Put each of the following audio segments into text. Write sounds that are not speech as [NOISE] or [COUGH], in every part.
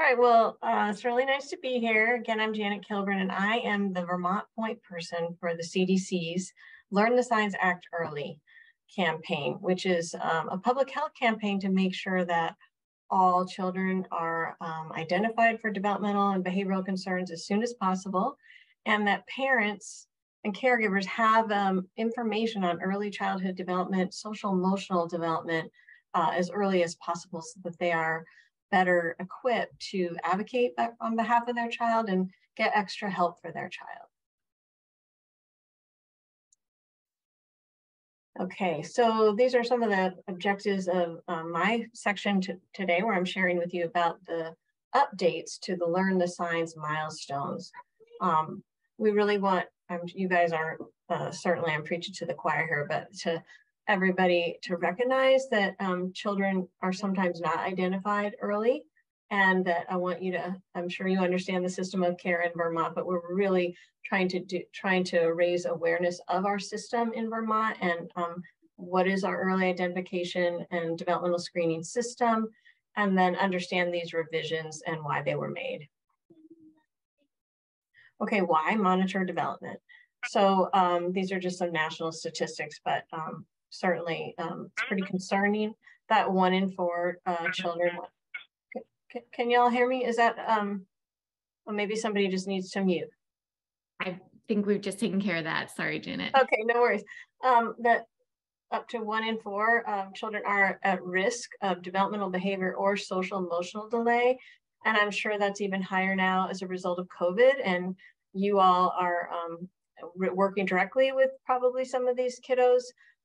All right, well, uh, it's really nice to be here. Again, I'm Janet Kilburn, and I am the Vermont point person for the CDC's Learn the Signs Act Early campaign, which is um, a public health campaign to make sure that all children are um, identified for developmental and behavioral concerns as soon as possible, and that parents and caregivers have um, information on early childhood development, social emotional development uh, as early as possible so that they are better equipped to advocate on behalf of their child and get extra help for their child. Okay, so these are some of the objectives of um, my section today where I'm sharing with you about the updates to the Learn the Signs milestones. Um, we really want, um, you guys aren't, uh, certainly I'm preaching to the choir here, but to everybody to recognize that um, children are sometimes not identified early and that I want you to, I'm sure you understand the system of care in Vermont, but we're really trying to do, trying to raise awareness of our system in Vermont and um, what is our early identification and developmental screening system, and then understand these revisions and why they were made. Okay, why monitor development? So um, these are just some national statistics, but um, certainly um, it's pretty concerning that one in four uh, children. Can, can y'all hear me? Is that, um, well, maybe somebody just needs to mute. I think we've just taken care of that. Sorry, Janet. Okay, no worries. Um, that up to one in four um, children are at risk of developmental behavior or social emotional delay. And I'm sure that's even higher now as a result of COVID. And you all are um, working directly with probably some of these kiddos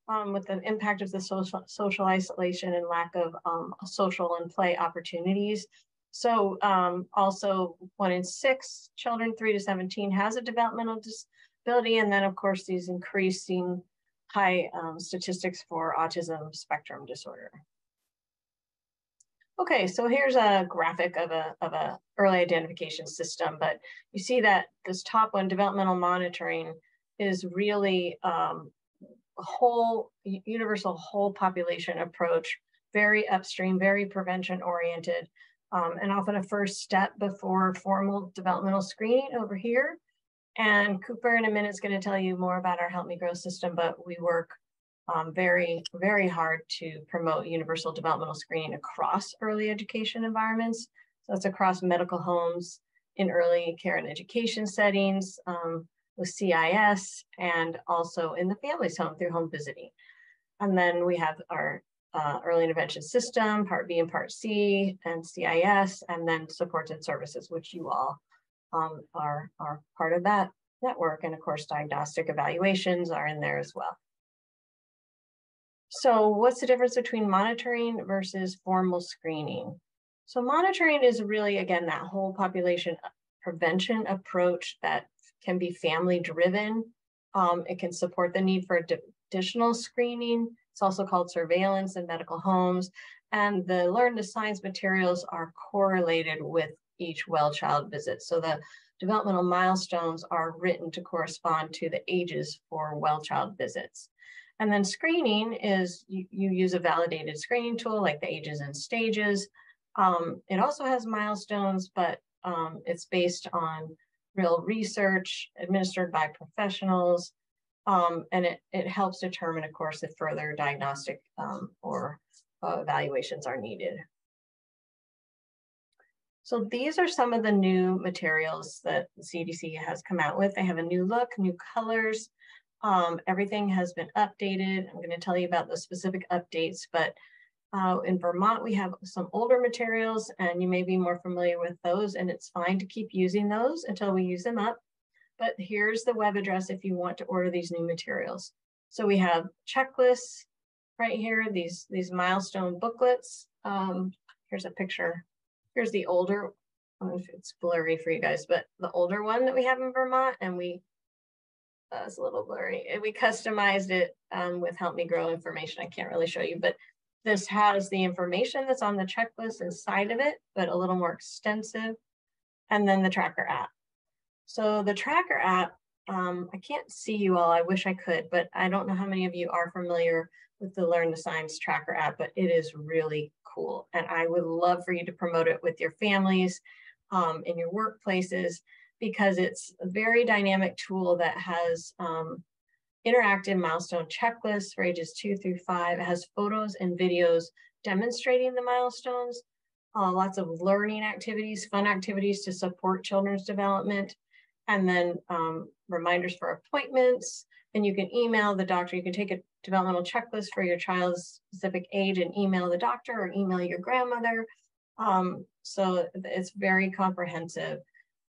um, with the impact of the social, social isolation and lack of um, social and play opportunities. So um, also one in six children, three to 17 has a developmental disability. And then of course, these increasing high um, statistics for autism spectrum disorder. Okay, so here's a graphic of a, of a early identification system, but you see that this top one, developmental monitoring, is really um, whole universal whole population approach, very upstream, very prevention oriented, um, and often a first step before formal developmental screening over here. And Cooper in a minute is going to tell you more about our Help Me Grow system, but we work um, very, very hard to promote universal developmental screening across early education environments. So that's across medical homes, in early care and education settings, um, with CIS and also in the family's home through home visiting. And then we have our uh, early intervention system, part B and part C, and CIS, and then supports and services, which you all um, are, are part of that network. And of course, diagnostic evaluations are in there as well. So what's the difference between monitoring versus formal screening? So monitoring is really, again, that whole population prevention approach that can be family driven. Um, it can support the need for additional screening. It's also called surveillance in medical homes. And the Learn the Signs materials are correlated with each well child visit. So the developmental milestones are written to correspond to the ages for well child visits. And then screening is you, you use a validated screening tool like the ages and stages. Um, it also has milestones, but um, it's based on real research administered by professionals. Um, and it, it helps determine, of course, if further diagnostic um, or uh, evaluations are needed. So these are some of the new materials that CDC has come out with. They have a new look, new colors. Um, everything has been updated. I'm going to tell you about the specific updates, but uh, in Vermont, we have some older materials and you may be more familiar with those and it's fine to keep using those until we use them up. But here's the web address if you want to order these new materials. So we have checklists right here, these, these milestone booklets. Um, here's a picture. Here's the older, it's blurry for you guys, but the older one that we have in Vermont and we, uh, it's a little blurry. And we customized it um, with Help Me Grow information. I can't really show you, but this has the information that's on the checklist inside of it, but a little more extensive. And then the tracker app. So the tracker app, um, I can't see you all, I wish I could, but I don't know how many of you are familiar with the Learn the Signs tracker app, but it is really cool. And I would love for you to promote it with your families, um, in your workplaces, because it's a very dynamic tool that has um, interactive milestone checklists for ages two through five. It has photos and videos demonstrating the milestones, uh, lots of learning activities, fun activities to support children's development, and then um, reminders for appointments. And you can email the doctor. You can take a developmental checklist for your child's specific age and email the doctor or email your grandmother. Um, so it's very comprehensive.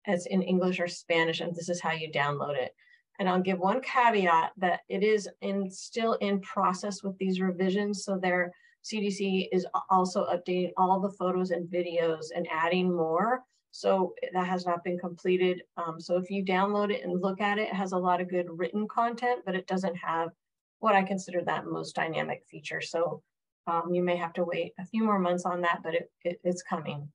It's in English or Spanish, and this is how you download it. And I'll give one caveat that it is in still in process with these revisions. So their CDC is also updating all the photos and videos and adding more. So that has not been completed. Um, so if you download it and look at it, it has a lot of good written content, but it doesn't have what I consider that most dynamic feature. So um, you may have to wait a few more months on that, but it, it, it's coming.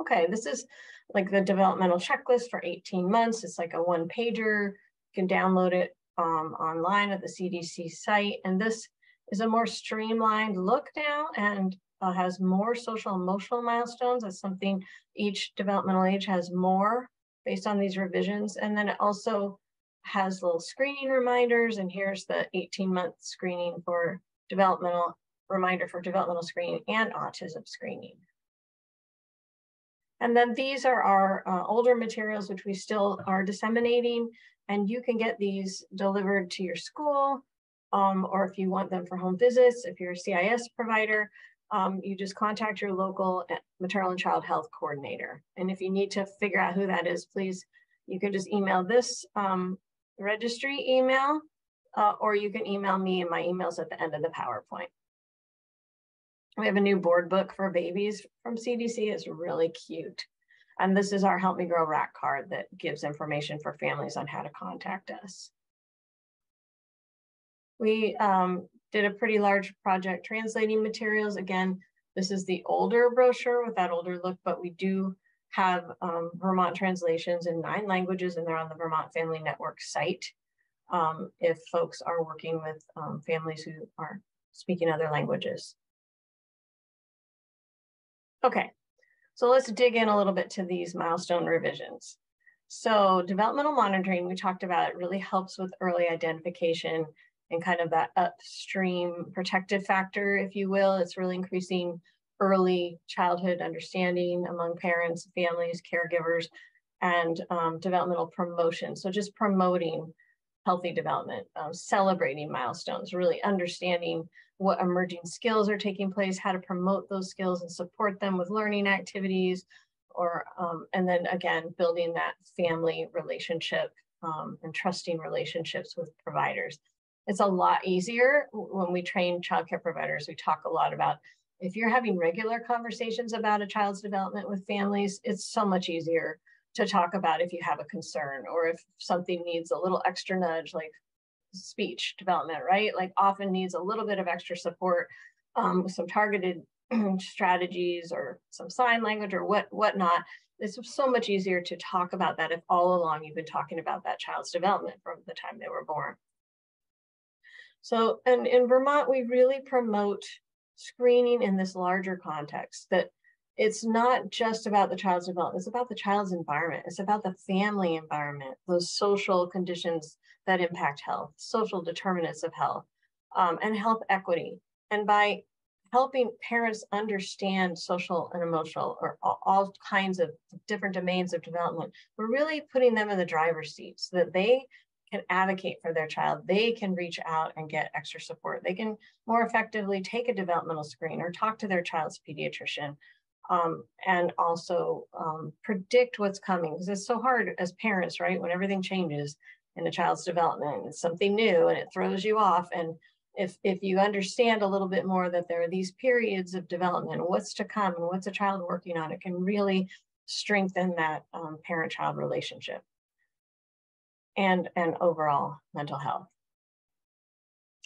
Okay, this is like the developmental checklist for 18 months. It's like a one pager. You can download it um, online at the CDC site. And this is a more streamlined look now and uh, has more social emotional milestones. That's something each developmental age has more based on these revisions. And then it also has little screening reminders. And here's the 18 month screening for developmental reminder for developmental screening and autism screening. And then these are our uh, older materials, which we still are disseminating. And you can get these delivered to your school, um, or if you want them for home visits, if you're a CIS provider, um, you just contact your local eh, maternal and child health coordinator. And if you need to figure out who that is, please, you can just email this um, registry email, uh, or you can email me and my email's at the end of the PowerPoint. We have a new board book for babies from CDC. It's really cute. And this is our Help Me Grow rack card that gives information for families on how to contact us. We um, did a pretty large project translating materials. Again, this is the older brochure with that older look, but we do have um, Vermont translations in nine languages and they're on the Vermont Family Network site. Um, if folks are working with um, families who are speaking other languages. Okay, so let's dig in a little bit to these milestone revisions. So developmental monitoring, we talked about, it really helps with early identification and kind of that upstream protective factor, if you will. It's really increasing early childhood understanding among parents, families, caregivers, and um, developmental promotion. So just promoting healthy development, um, celebrating milestones, really understanding what emerging skills are taking place, how to promote those skills and support them with learning activities, or um, and then again building that family relationship um, and trusting relationships with providers. It's a lot easier when we train childcare providers. We talk a lot about if you're having regular conversations about a child's development with families, it's so much easier to talk about if you have a concern or if something needs a little extra nudge, like speech development, right? Like often needs a little bit of extra support um, some targeted [CLEARS THROAT] strategies or some sign language or what whatnot. It's so much easier to talk about that if all along you've been talking about that child's development from the time they were born. So, and in Vermont, we really promote screening in this larger context that it's not just about the child's development, it's about the child's environment. It's about the family environment, those social conditions that impact health, social determinants of health, um, and health equity. And by helping parents understand social and emotional or all, all, kinds of different domains of development, we're really putting them in the driver's seat so that they can advocate for their child. They can reach out and get extra support. They can more effectively take a developmental screen or talk to their child's pediatrician um, and also um, predict what's coming because it's so hard as parents, right? When everything changes in a child's development, it's something new and it throws you off. And if if you understand a little bit more that there are these periods of development, what's to come and what's a child working on, it can really strengthen that um, parent-child relationship and and overall mental health.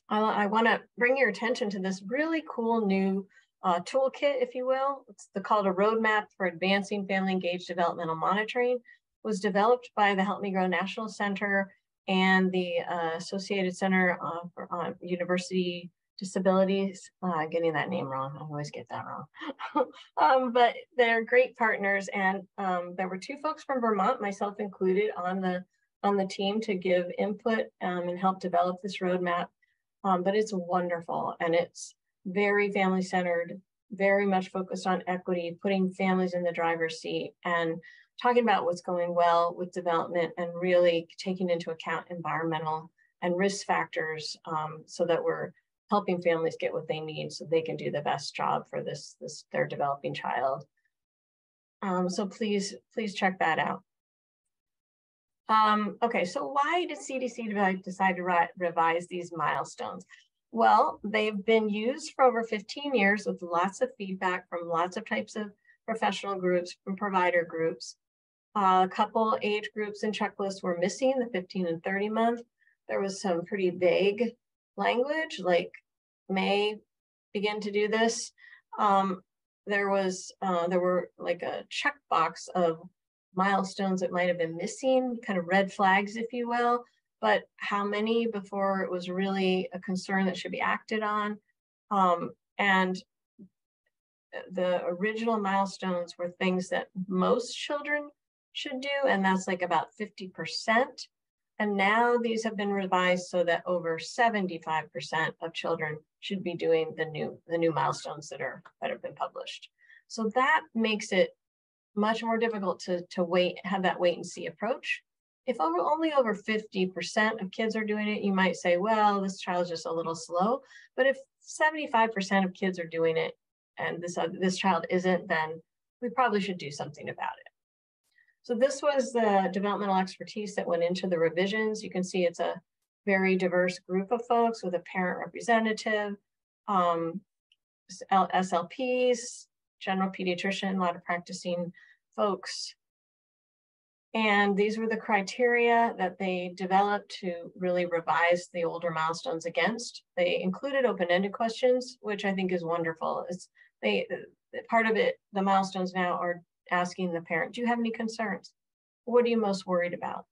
I, I want to bring your attention to this really cool new uh, toolkit, if you will. It's the, called a roadmap for advancing family engaged developmental monitoring. Was developed by the Help Me Grow National Center and the uh, Associated Center uh, for uh, University Disabilities, uh, getting that name wrong. I always get that wrong. [LAUGHS] um, but they're great partners. And um, there were two folks from Vermont, myself included, on the on the team to give input um, and help develop this roadmap. Um, but it's wonderful and it's very family centered, very much focused on equity, putting families in the driver's seat and talking about what's going well with development and really taking into account environmental and risk factors um, so that we're helping families get what they need so they can do the best job for this, this their developing child. Um, so please, please check that out. Um, okay, so why did CDC decide to re revise these milestones? Well, they've been used for over 15 years with lots of feedback from lots of types of professional groups, from provider groups. Uh, a couple age groups and checklists were missing, the 15 and 30 month. There was some pretty vague language, like may begin to do this. Um, there was, uh, there were like a checkbox of milestones that might have been missing, kind of red flags, if you will, but how many before it was really a concern that should be acted on. Um, and the original milestones were things that most children should do, and that's like about 50%. And now these have been revised so that over 75% of children should be doing the new the new milestones that are that have been published. So that makes it much more difficult to, to wait, have that wait and see approach. If over, only over 50% of kids are doing it, you might say, well, this child's just a little slow. But if 75% of kids are doing it and this, uh, this child isn't, then we probably should do something about it. So this was the developmental expertise that went into the revisions. You can see it's a very diverse group of folks with a parent representative, um, SLPs, general pediatrician, a lot of practicing folks. And these were the criteria that they developed to really revise the older milestones against. They included open-ended questions, which I think is wonderful. It's they part of it, the milestones now are asking the parent, do you have any concerns? What are you most worried about?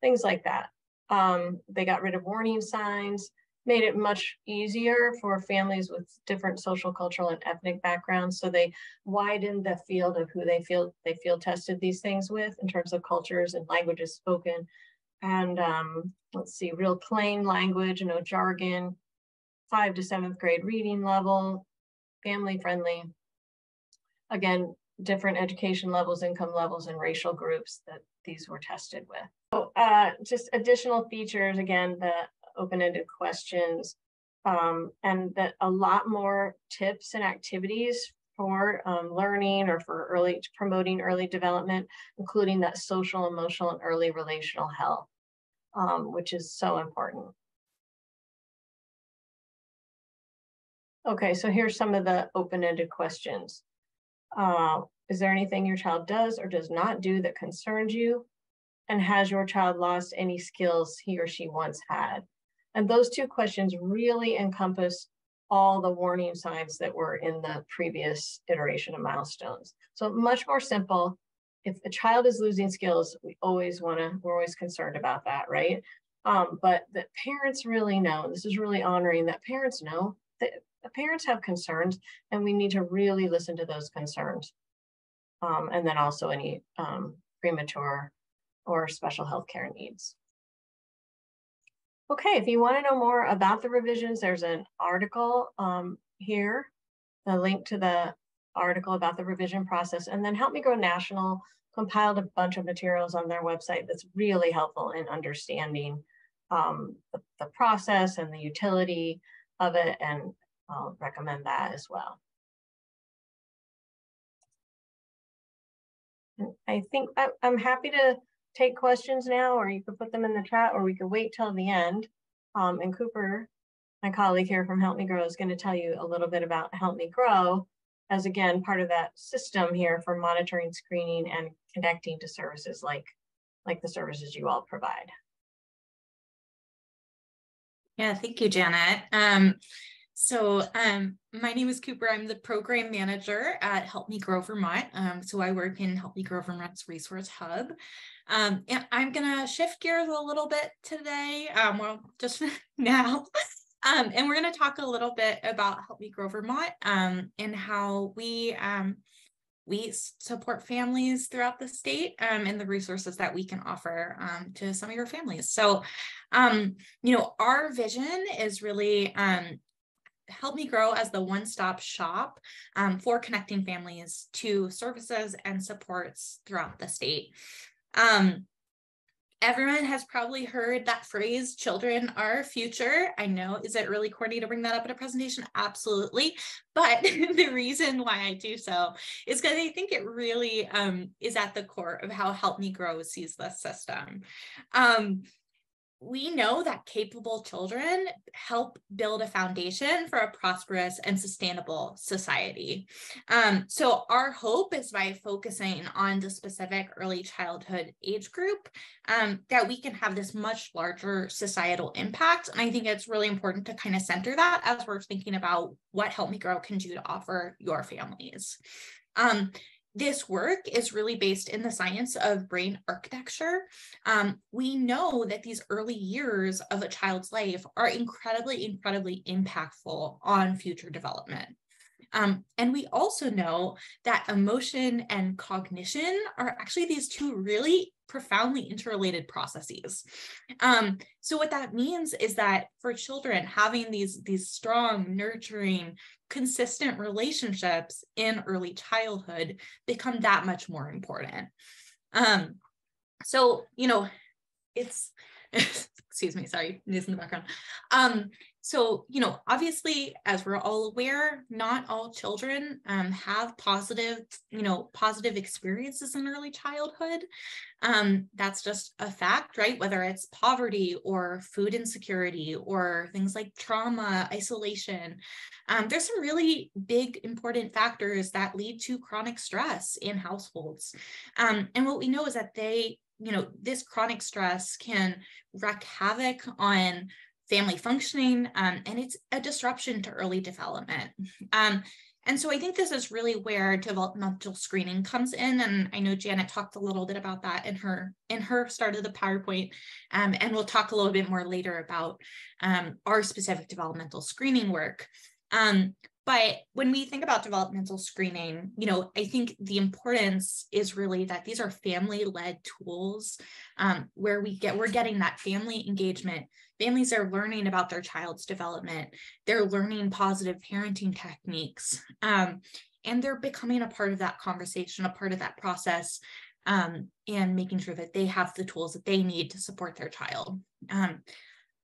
Things like that. Um, they got rid of warning signs made it much easier for families with different social, cultural, and ethnic backgrounds. So they widened the field of who they feel they field tested these things with in terms of cultures and languages spoken. And um, let's see, real plain language, no jargon, five to seventh grade reading level, family friendly. Again, different education levels, income levels, and racial groups that these were tested with. So uh, just additional features, again, the open-ended questions, um, and that a lot more tips and activities for um, learning or for early promoting early development, including that social, emotional, and early relational health, um, which is so important. Okay, so here's some of the open-ended questions. Uh, is there anything your child does or does not do that concerns you? And has your child lost any skills he or she once had? And those two questions really encompass all the warning signs that were in the previous iteration of milestones. So much more simple. If a child is losing skills, we always want to, we're always concerned about that, right? Um, but that parents really know, this is really honoring that parents know that parents have concerns and we need to really listen to those concerns. Um, and then also any um, premature or special health care needs. Okay, if you want to know more about the revisions, there's an article um, here, the link to the article about the revision process, and then Help Me Grow National compiled a bunch of materials on their website that's really helpful in understanding um, the, the process and the utility of it, and I'll recommend that as well. I think I, I'm happy to take questions now, or you could put them in the chat, or we could wait till the end. Um, and Cooper, my colleague here from Help Me Grow, is going to tell you a little bit about Help Me Grow as again part of that system here for monitoring, screening, and connecting to services like, like the services you all provide. Yeah, thank you, Janet. Um, so um, my name is Cooper. I'm the program manager at Help Me Grow Vermont. Um, so I work in Help Me Grow Vermont's resource hub. Um, and I'm going to shift gears a little bit today. Um, well, just [LAUGHS] now. Um, and we're going to talk a little bit about Help Me Grow Vermont um, and how we um, we support families throughout the state um, and the resources that we can offer um, to some of your families. So, um, you know, our vision is really um, help me grow as the one-stop shop um, for connecting families to services and supports throughout the state. Um, everyone has probably heard that phrase children are future. I know is it really corny to bring that up in a presentation? Absolutely. But [LAUGHS] the reason why i do so is because i think it really um, is at the core of how help me grow sees the system. Um, we know that capable children help build a foundation for a prosperous and sustainable society. Um, so, our hope is by focusing on the specific early childhood age group um, that we can have this much larger societal impact. And I think it's really important to kind of center that as we're thinking about what Help Me Grow can do to offer your families. Um, this work is really based in the science of brain architecture. Um, we know that these early years of a child's life are incredibly, incredibly impactful on future development. Um, and we also know that emotion and cognition are actually these two really profoundly interrelated processes. Um, so what that means is that for children, having these, these strong, nurturing, consistent relationships in early childhood become that much more important. Um, so, you know, it's, [LAUGHS] excuse me, sorry, news in the background. Um, so, you know, obviously, as we're all aware, not all children um, have positive, you know, positive experiences in early childhood. Um, that's just a fact, right? Whether it's poverty or food insecurity or things like trauma, isolation. Um, there's some really big, important factors that lead to chronic stress in households. Um, and what we know is that they, you know, this chronic stress can wreak havoc on family functioning, um, and it's a disruption to early development. Um, and so I think this is really where developmental screening comes in. And I know Janet talked a little bit about that in her in her start of the PowerPoint. Um, and we'll talk a little bit more later about um, our specific developmental screening work. Um, but when we think about developmental screening, you know, I think the importance is really that these are family-led tools um, where we get we're getting that family engagement. Families are learning about their child's development. They're learning positive parenting techniques, um, and they're becoming a part of that conversation, a part of that process, um, and making sure that they have the tools that they need to support their child. Um,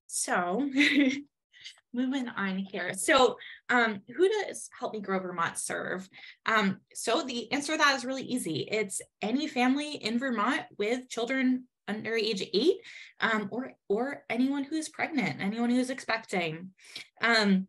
so [LAUGHS] moving on here. So um, who does Help Me Grow Vermont serve? Um, so the answer to that is really easy. It's any family in Vermont with children under age eight um, or, or anyone who is pregnant, anyone who is expecting. Um,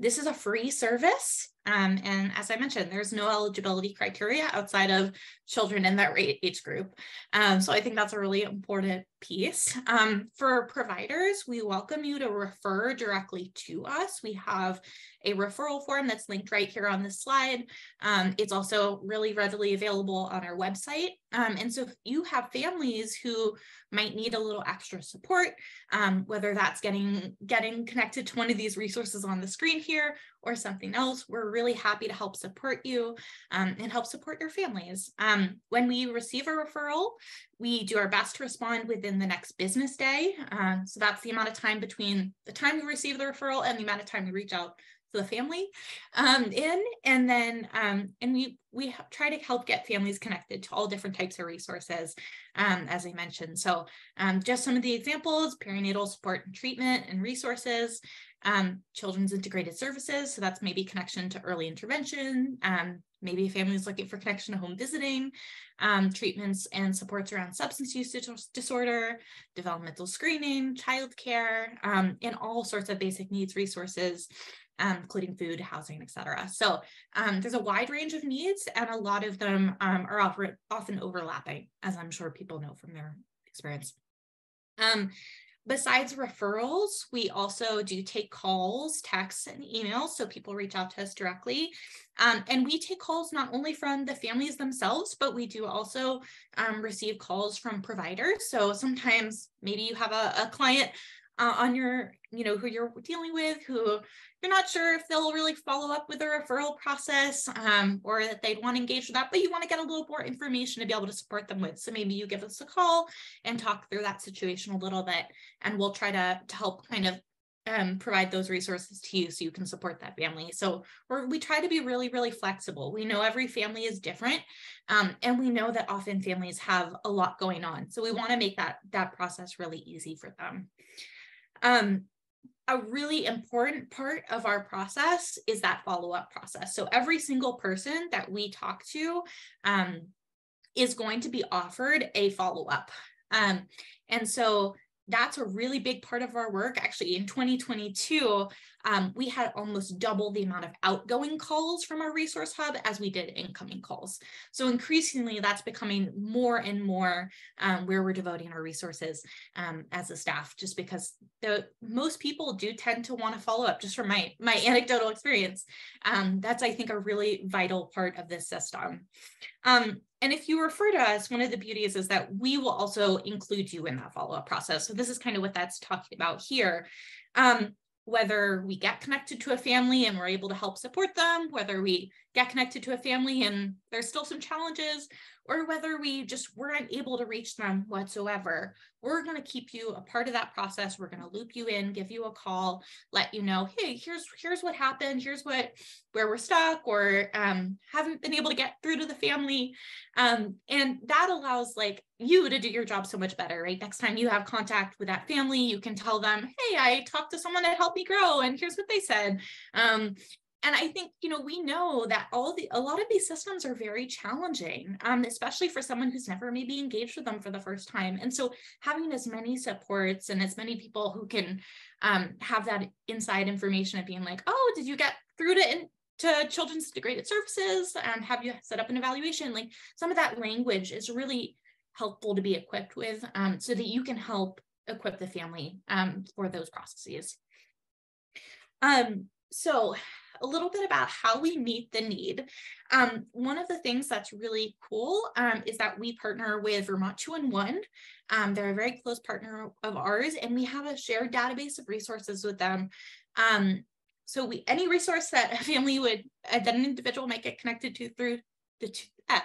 this is a free service. Um, and as I mentioned, there's no eligibility criteria outside of children in that age group. Um, so I think that's a really important piece. Um, for providers, we welcome you to refer directly to us. We have a referral form that's linked right here on the slide. Um, it's also really readily available on our website. Um, and so if you have families who might need a little extra support, um, whether that's getting, getting connected to one of these resources on the screen here or something else, we're really happy to help support you um, and help support your families. Um, when we receive a referral, we do our best to respond within the next business day. Um, so that's the amount of time between the time we receive the referral and the amount of time we reach out to the family um, in. And then, um, and we we try to help get families connected to all different types of resources, um, as I mentioned. So um, just some of the examples, perinatal support and treatment and resources, children's integrated services. So that's maybe connection to early intervention, maybe a family is looking for connection to home visiting, um, treatments and supports around substance use disorder, developmental screening, childcare, um, and all sorts of basic needs resources, um, including food, housing, etc. So um, there's a wide range of needs, and a lot of them um, are often overlapping, as I'm sure people know from their experience. Um, Besides referrals, we also do take calls, texts, and emails. So people reach out to us directly. Um, and we take calls not only from the families themselves, but we do also um, receive calls from providers. So sometimes maybe you have a, a client uh, on your, you know, who you're dealing with, who you're not sure if they'll really follow up with the referral process um, or that they'd want to engage with that, but you want to get a little more information to be able to support them with. So maybe you give us a call and talk through that situation a little bit, and we'll try to, to help kind of um, provide those resources to you so you can support that family. So we try to be really, really flexible. We know every family is different, um, and we know that often families have a lot going on. So we want to make that that process really easy for them. Um, a really important part of our process is that follow-up process. So every single person that we talk to um, is going to be offered a follow-up. Um, and so that's a really big part of our work. Actually, in 2022, um, we had almost double the amount of outgoing calls from our resource hub as we did incoming calls. So increasingly, that's becoming more and more um, where we're devoting our resources um, as a staff, just because the most people do tend to want to follow up. Just from my my [LAUGHS] anecdotal experience, um, that's I think a really vital part of this system. And if you refer to us, one of the beauties is that we will also include you in that follow-up process. So this is kind of what that's talking about here. Um, whether we get connected to a family and we're able to help support them, whether we get connected to a family and there's still some challenges, or whether we just weren't able to reach them whatsoever, we're going to keep you a part of that process. We're going to loop you in, give you a call, let you know, hey, here's here's what happened, here's what where we're stuck, or um, haven't been able to get through to the family, um, and that allows like you to do your job so much better, right? Next time you have contact with that family, you can tell them, hey, I talked to someone that helped me grow, and here's what they said. Um, and I think, you know, we know that all the, a lot of these systems are very challenging, um, especially for someone who's never maybe engaged with them for the first time. And so having as many supports and as many people who can um, have that inside information of being like, oh, did you get through to, in, to children's integrated services? Um, have you set up an evaluation? Like some of that language is really helpful to be equipped with um, so that you can help equip the family um, for those processes. Um, so a little bit about how we meet the need. Um, one of the things that's really cool um, is that we partner with Vermont 2 and 1. Um, they're a very close partner of ours, and we have a shared database of resources with them. Um, so we any resource that a family would, uh, that an individual might get connected to through the two, ah,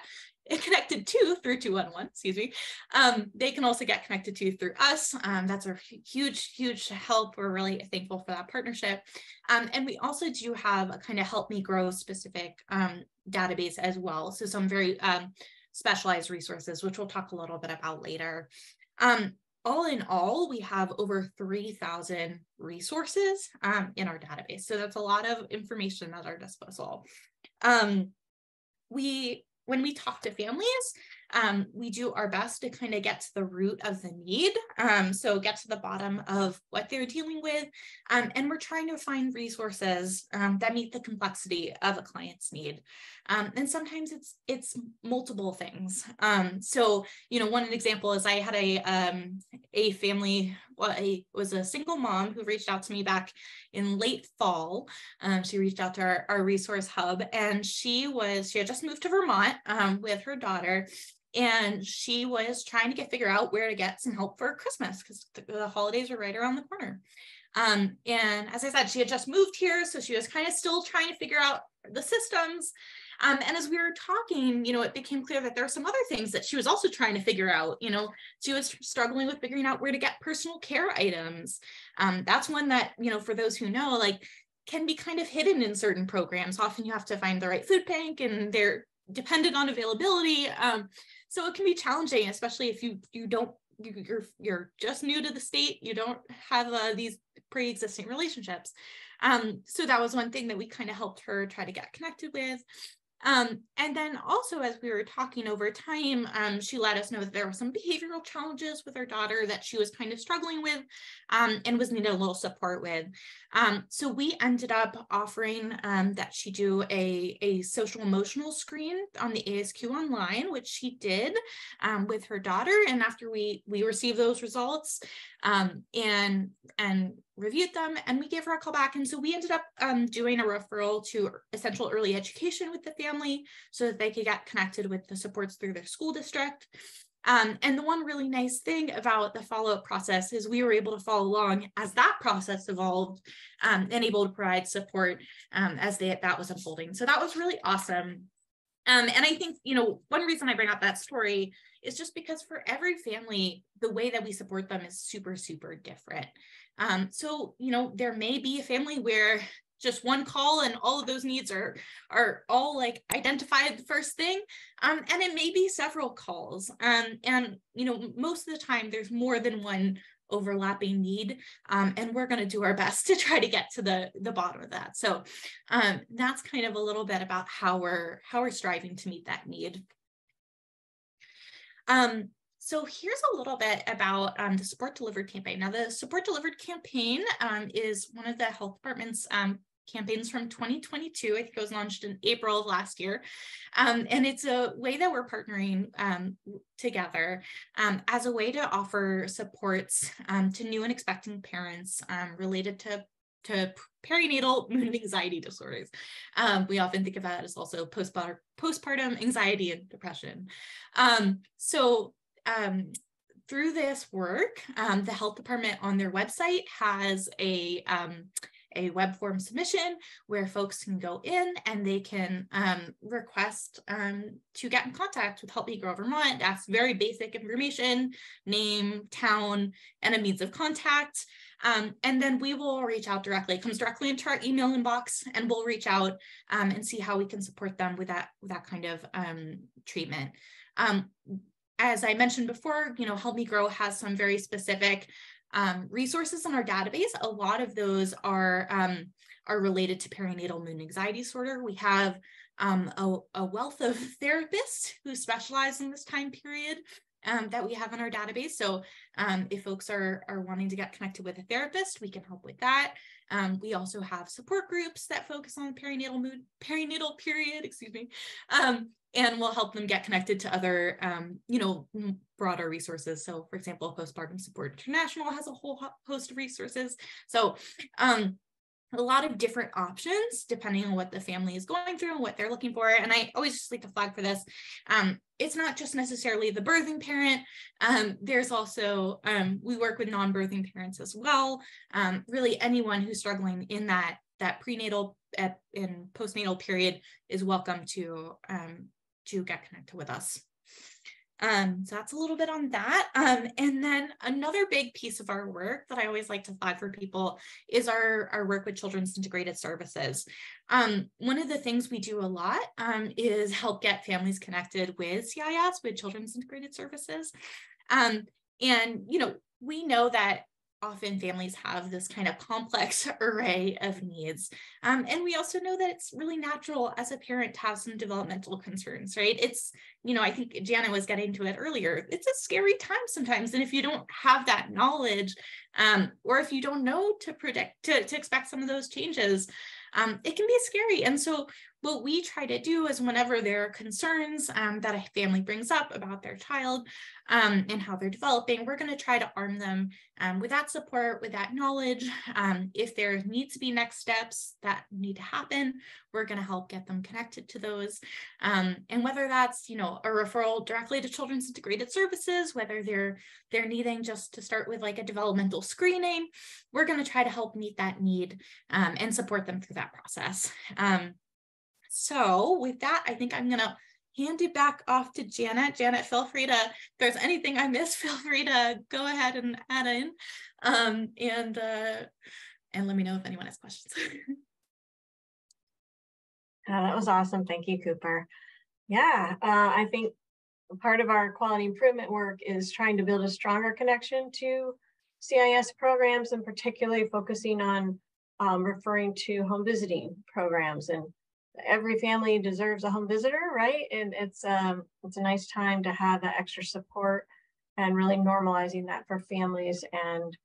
[LAUGHS] connected to through 211, excuse me, um, they can also get connected to through us. Um, that's a huge, huge help. We're really thankful for that partnership. Um, and we also do have a kind of help me grow specific um, database as well. So some very um, specialized resources, which we'll talk a little bit about later. Um, all in all, we have over 3,000 resources in our database. So that's a lot of information at our disposal. we when we talk to families, um, we do our best to kind of get to the root of the need. Um, so get to the bottom of what they're dealing with. Um, and we're trying to find resources um, that meet the complexity of a client's need. Um, and sometimes it's it's multiple things. Um, so, you know, one example is I had a a family, I was a single mom who reached out to me back in late fall. she reached out to our, our resource hub and she was, she had just moved to Vermont with her daughter and she was trying to get figure out where to get some help for Christmas because the, the, holidays were right around the corner. Um, and as I said, she had just moved here, so she was kind of still trying to figure out the systems. Um, and as we were talking, you know, it became clear that there are some other things that she was also trying to figure out. You know, she was struggling with figuring out where to get personal care items. Um, that's one that, you know, for those who know, like can be kind of hidden in certain programs. Often you have to find the right food bank and they're dependent on availability. Um, so it can be challenging, especially if you you don't you're you're just new to the state, you don't have uh, these pre-existing relationships. Um, so that was one thing that we kind of helped her try to get connected with. Um, and then also, as we were talking over time, um, she let us know that there were some behavioral challenges with her daughter that she was kind of struggling with um, and was needing a little support with. Um, so we ended up offering um, that she do a, a social emotional screen on the ASQ online, which she did um, with her daughter. And after we we received those results and and reviewed them and we gave her a call back. And so we ended up um, doing a referral to essential early education with the family so that they could get connected with the supports through their school district. Um, and the one really nice thing about the follow-up process is we were able to follow along as that process evolved um, and able to provide support um, as they, that was unfolding. So that was really awesome. Um, and I think, you know, one reason I bring up that story is just because for every family, the way that we support them is super, super different. Um, so, you know, there may be a family where just one call and all of those needs are are all like identified the first thing. Um, and it may be several calls. Um, and you know most of the time there's more than one overlapping need. Um, and we're going to do our best to try to get to the the bottom of that. So um, that's kind of a little bit about how we're how we're striving to meet that need. Um, so here's a little bit about um, the Support Delivered campaign. Now, the Support Delivered campaign um, is one of the health department's um, campaigns from 2022. I think it was launched in April of last year. Um, and it's a way that we're partnering um, together um, as a way to offer supports um, to new and expecting parents um, related to to perinatal [LAUGHS] mood anxiety disorders. Um, we often think of that as also postpartum, postpartum anxiety and depression. so through this work, the health department on their website has a a web form submission where folks can go in and they can um, request um, to get in contact with Help Me Grow Vermont, ask very basic information, name, town, and a means of contact. Um, and then we will reach out directly. It comes directly into our email inbox, and we'll reach out um, and see how we can support them with that with that kind of um, treatment. Um, as I mentioned before, you know, Help Me Grow has some very specific um, resources in our database. A lot of those are um, are related to perinatal mood anxiety disorder. We have um, a, a, wealth of [LAUGHS] therapists who specialize in this time period um, that we have in our database. So um, if folks are, are wanting to get connected with a therapist, we can help with that. Um, we also have support groups that focus on perinatal mood, perinatal period, [LAUGHS] excuse me, and we'll help them get connected to other, um, you know, broader resources. So for example, Postpartum Support International has a whole host of resources. So um, a lot of different options depending on what the family is going through and what they're looking for. And I always just like to flag for this. Um, it's not just necessarily the birthing parent. Um, there's also, um, we work with non-birthing parents as well. Um, really anyone who's struggling in that, that prenatal and postnatal period is welcome to, um, to get connected with us. Um, so that's a little bit on that. Um, and then another big piece of our work that I always like to flag for people is our, our work with Children's Integrated Services. Um, one of the things we do a lot um, is help get families connected with CIS, with Children's Integrated Services. Um, and, you know, we know that often families have this kind of complex [LAUGHS] array of needs. Um, and we also know that it's really natural as a parent to have some developmental concerns, right? It's, you know, I think Janet was getting to it earlier. It's a scary time sometimes. And if you don't have that knowledge, um, or if you don't know to predict, to, to expect some of those changes, um, it can be scary. And so what we try to do is whenever there are concerns um, that a family brings up about their child um, and how they're developing, we're going to try to arm them um, with that support, with that knowledge. Um, if there needs to be next steps that need to happen, we're going to help get them connected to those. Um, and whether that's, you know, a referral directly to Children's Integrated Services, whether they're they're needing just to start with like a developmental screening, we're going to try to help meet that need um, and support them through that process. Um, so with that, I think I'm gonna hand it back off to Janet. Janet, feel free to, if there's anything I missed, [LAUGHS] feel free to go ahead and add in. Um, and, uh, and let me know if anyone has questions. [LAUGHS] Uh, that was awesome. Thank you, Cooper. Yeah, uh, I think part of our quality improvement work is trying to build a stronger connection to CIS programs and particularly focusing on um, referring to home visiting programs and every family deserves a home visitor, right? And it's um it's a nice time to have that extra support and really normalizing that for families and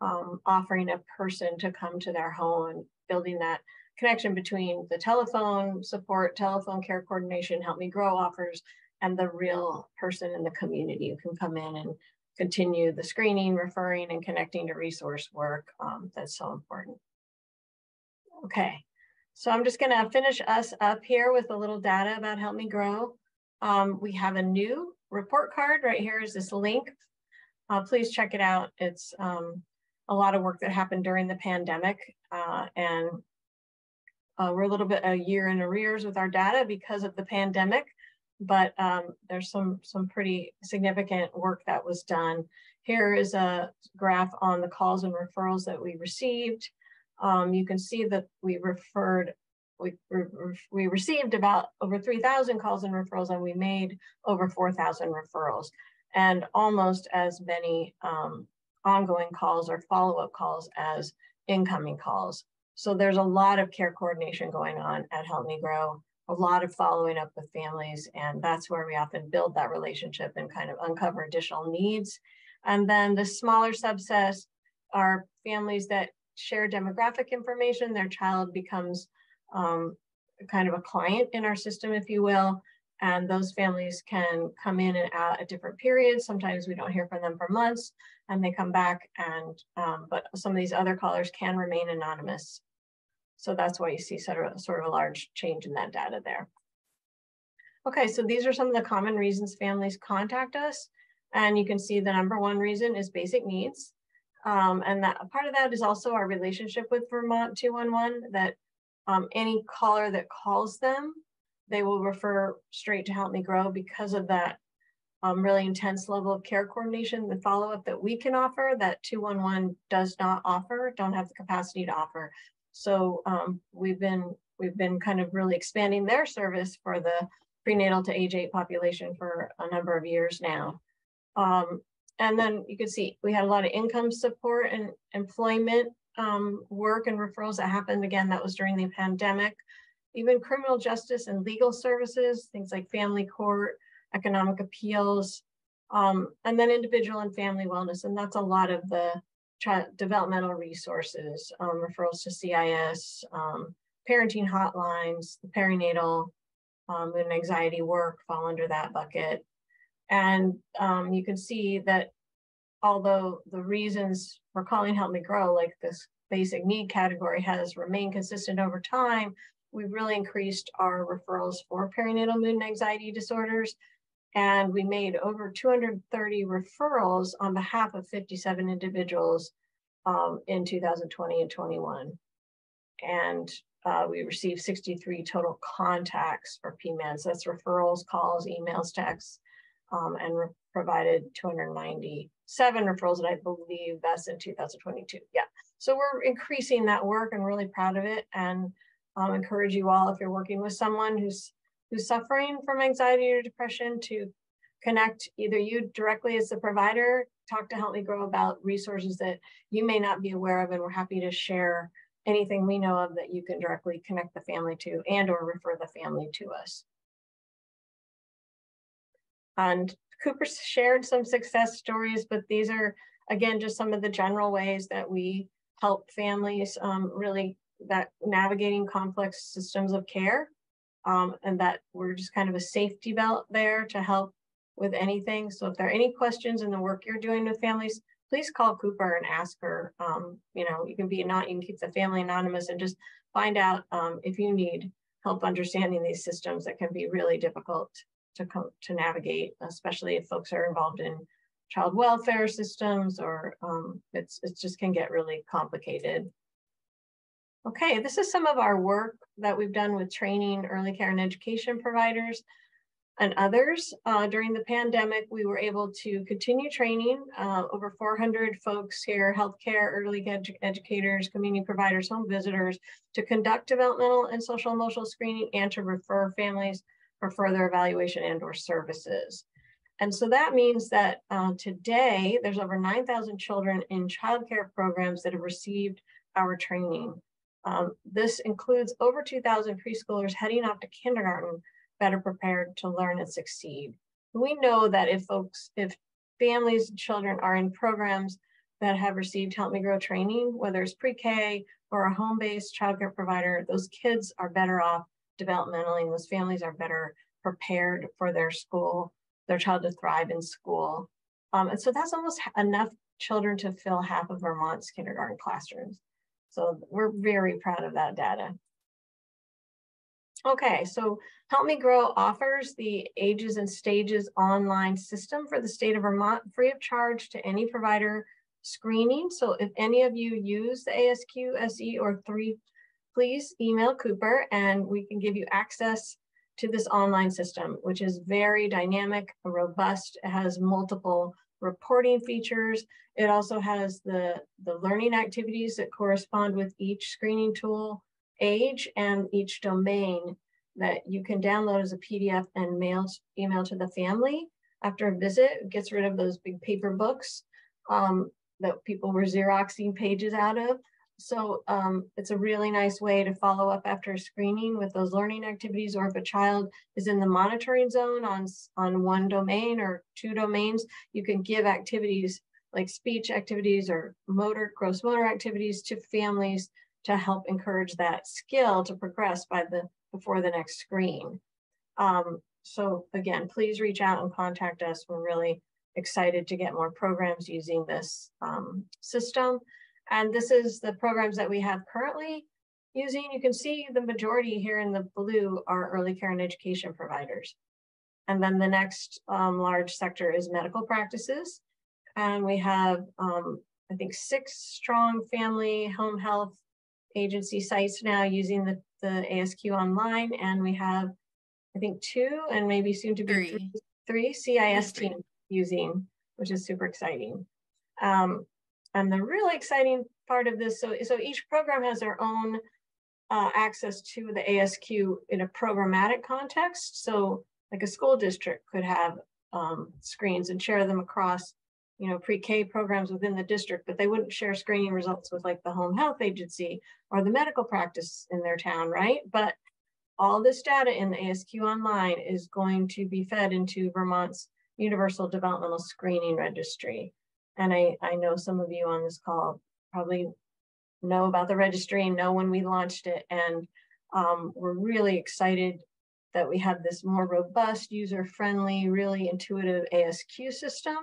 um, offering a person to come to their home and building that connection between the telephone support, telephone care coordination, Help Me Grow offers, and the real person in the community who can come in and continue the screening, referring, and connecting to resource work. Um, that's so important. Okay, so I'm just gonna finish us up here with a little data about Help Me Grow. Um, we have a new report card right here is this link. Uh, please check it out. It's um, a lot of work that happened during the pandemic uh, and uh, we're a little bit a year in arrears with our data because of the pandemic, but um, there's some, some pretty significant work that was done. Here is a graph on the calls and referrals that we received. Um, you can see that we referred, we, we received about over 3,000 calls and referrals and we made over 4,000 referrals and almost as many um, ongoing calls or follow-up calls as incoming calls. So there's a lot of care coordination going on at Help Me Grow, a lot of following up with families, and that's where we often build that relationship and kind of uncover additional needs. And then the smaller subset are families that share demographic information. Their child becomes um, kind of a client in our system, if you will. And those families can come in and out at different periods. Sometimes we don't hear from them for months and they come back and, um, but some of these other callers can remain anonymous. So that's why you see sort of, sort of a large change in that data there. Okay, so these are some of the common reasons families contact us. And you can see the number one reason is basic needs. Um, and that part of that is also our relationship with Vermont 211 that um, any caller that calls them, they will refer straight to Help Me Grow because of that um, really intense level of care coordination, the follow-up that we can offer that 211 does not offer, don't have the capacity to offer. So um, we've been we've been kind of really expanding their service for the prenatal to age eight population for a number of years now. Um, and then you can see we had a lot of income support and employment um, work and referrals that happened again, that was during the pandemic. Even criminal justice and legal services, things like family court, economic appeals, um, and then individual and family wellness. And that's a lot of the developmental resources, um, referrals to CIS, um, parenting hotlines, the perinatal um, and anxiety work fall under that bucket. And um, you can see that although the reasons for calling Help Me Grow, like this basic need category has remained consistent over time, we've really increased our referrals for perinatal mood and anxiety disorders and we made over 230 referrals on behalf of 57 individuals um, in 2020 and 21. And uh, we received 63 total contacts for PMADs. That's referrals, calls, emails, texts, um, and provided 297 referrals. And I believe that's in 2022. Yeah. So we're increasing that work and really proud of it. And um, encourage you all, if you're working with someone who's who's suffering from anxiety or depression to connect either you directly as the provider, talk to Help Me Grow about resources that you may not be aware of, and we're happy to share anything we know of that you can directly connect the family to and or refer the family to us. And Cooper shared some success stories, but these are, again, just some of the general ways that we help families um, really that navigating complex systems of care um, and that we're just kind of a safety belt there to help with anything. So if there are any questions in the work you're doing with families, please call Cooper and ask her. Um, you know, you can be not, you can keep the family anonymous and just find out um, if you need help understanding these systems that can be really difficult to come to navigate, especially if folks are involved in child welfare systems or um, it's it just can get really complicated. Okay, this is some of our work that we've done with training early care and education providers and others. Uh, during the pandemic, we were able to continue training uh, over 400 folks here, healthcare, early edu educators, community providers, home visitors, to conduct developmental and social emotional screening and to refer families for further evaluation and or services. And so that means that uh, today there's over 9,000 children in childcare programs that have received our training. Um, this includes over 2,000 preschoolers heading off to kindergarten better prepared to learn and succeed. We know that if folks, if families and children are in programs that have received Help Me Grow training, whether it's pre-K or a home-based childcare provider, those kids are better off developmentally and those families are better prepared for their school, their child to thrive in school. Um, and so that's almost enough children to fill half of Vermont's kindergarten classrooms. So we're very proud of that data. Okay, so Help Me Grow offers the Ages and Stages online system for the state of Vermont, free of charge to any provider screening. So if any of you use the ASQ, SE, or 3, please email Cooper and we can give you access to this online system, which is very dynamic, robust. It has multiple reporting features. It also has the, the learning activities that correspond with each screening tool, age, and each domain that you can download as a PDF and mail email to the family after a visit. It gets rid of those big paper books um, that people were Xeroxing pages out of. So um, it's a really nice way to follow up after screening with those learning activities, or if a child is in the monitoring zone on, on one domain or two domains, you can give activities like speech activities or motor, gross motor activities to families to help encourage that skill to progress by the before the next screen. Um, so again, please reach out and contact us. We're really excited to get more programs using this um, system. And this is the programs that we have currently using. You can see the majority here in the blue are early care and education providers. And then the next um, large sector is medical practices. And we have, um, I think, six strong family home health agency sites now using the, the ASQ online. And we have, I think, two and maybe soon to be three, three, three CIS teams using, which is super exciting. Um, and the really exciting part of this, so, so each program has their own uh, access to the ASQ in a programmatic context. So like a school district could have um, screens and share them across, you know, pre-K programs within the district, but they wouldn't share screening results with like the home health agency or the medical practice in their town, right? But all this data in the ASQ online is going to be fed into Vermont's Universal Developmental Screening Registry. And I, I know some of you on this call probably know about the registry and know when we launched it. And um, we're really excited that we have this more robust, user-friendly, really intuitive ASQ system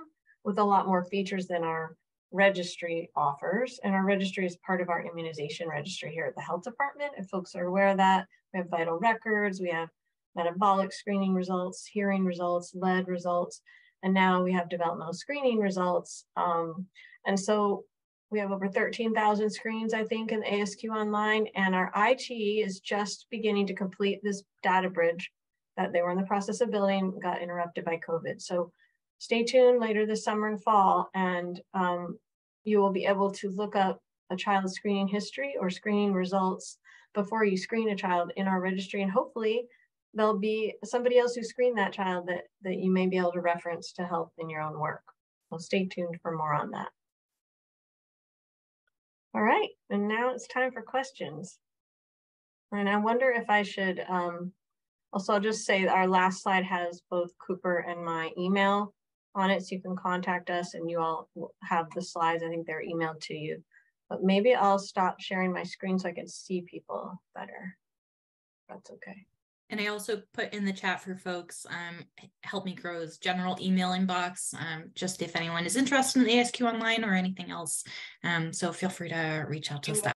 with a lot more features than our registry offers. And our registry is part of our immunization registry here at the health department. If folks are aware of that, we have vital records, we have metabolic screening results, hearing results, lead results, and now we have developmental screening results. Um, and so we have over 13,000 screens, I think, in ASQ Online, and our IT is just beginning to complete this data bridge that they were in the process of building, got interrupted by COVID. So stay tuned later this summer and fall, and um, you will be able to look up a child's screening history or screening results before you screen a child in our registry, and hopefully there'll be somebody else who screened that child that, that you may be able to reference to help in your own work. So stay tuned for more on that. All right, and now it's time for questions. And I wonder if I should, um, also I'll just say our last slide has both Cooper and my email on it, so you can contact us and you all have the slides. I think they're emailed to you. But maybe I'll stop sharing my screen so I can see people better. That's okay. And I also put in the chat for folks, um, Help Me Grow's general email inbox, um, just if anyone is interested in ASQ online or anything else. Um, so feel free to reach out to us that